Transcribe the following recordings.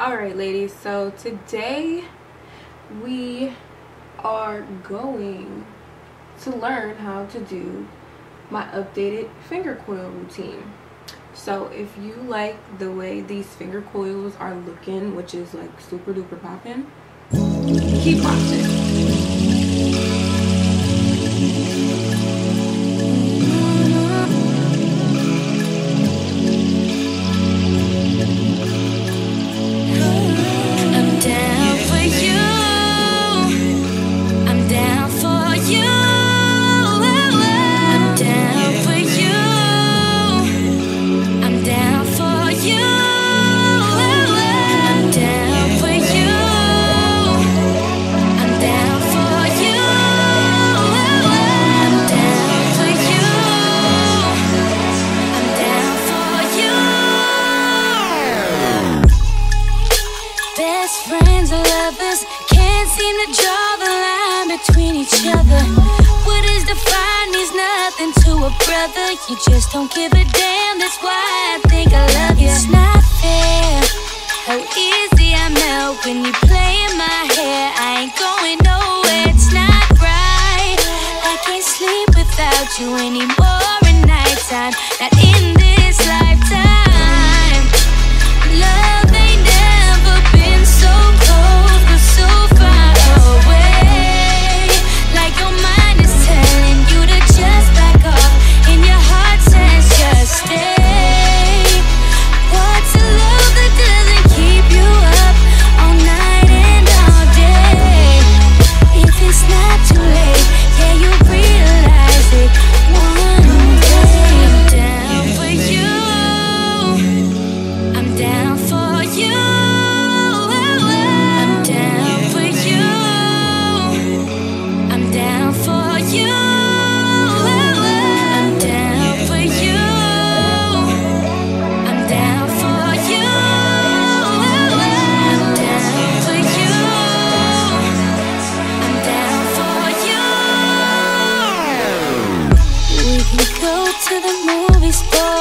Alright ladies, so today we are going to learn how to do my updated finger coil routine. So if you like the way these finger coils are looking, which is like super duper popping, keep watching. Brother, you just don't give a damn. That's why I think I love you. It's not fair how easy I melt when you play in my hair. I ain't going nowhere. It's not right. I can't sleep without you anymore to the movie store.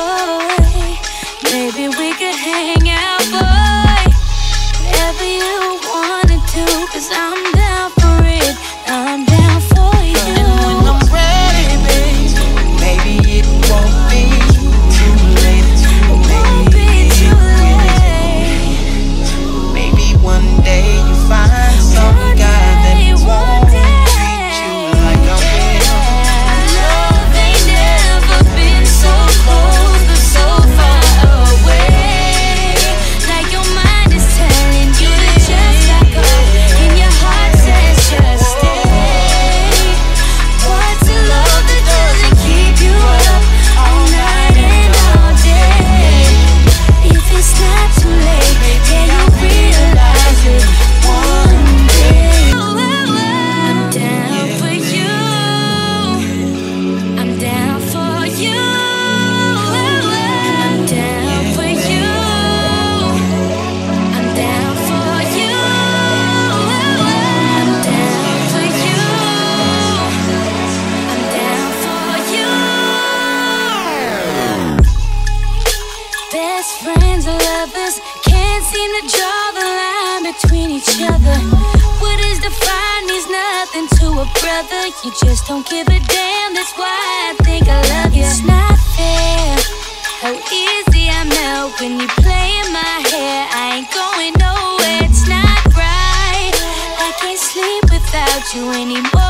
Brother, you just don't give a damn. That's why I think I love you. It's not fair how easy I melt when you play in my hair. I ain't going nowhere. It's not right. I can't sleep without you anymore.